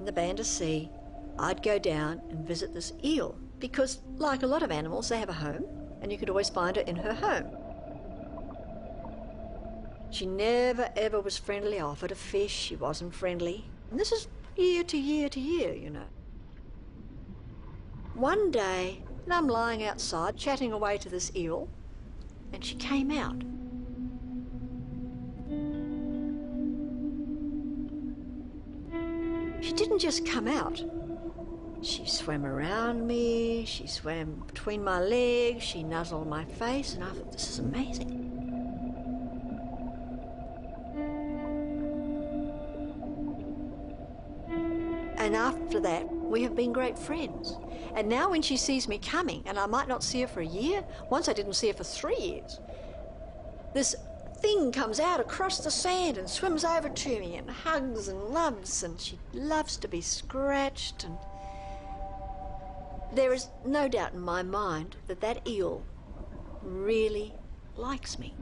in the Banda Sea, I'd go down and visit this eel because, like a lot of animals, they have a home, and you could always find her in her home. She never ever was friendly. I offered a fish, she wasn't friendly. And this is year to year to year, you know. One day, and I'm lying outside chatting away to this eel, and she came out. She didn't just come out. She swam around me, she swam between my legs, she nuzzled my face, and I thought, this is amazing. And after that, we have been great friends. And now, when she sees me coming, and I might not see her for a year, once I didn't see her for three years, this thing comes out across the sand and swims over to me and hugs and loves, and she loves to be scratched. And there is no doubt in my mind that that eel really likes me.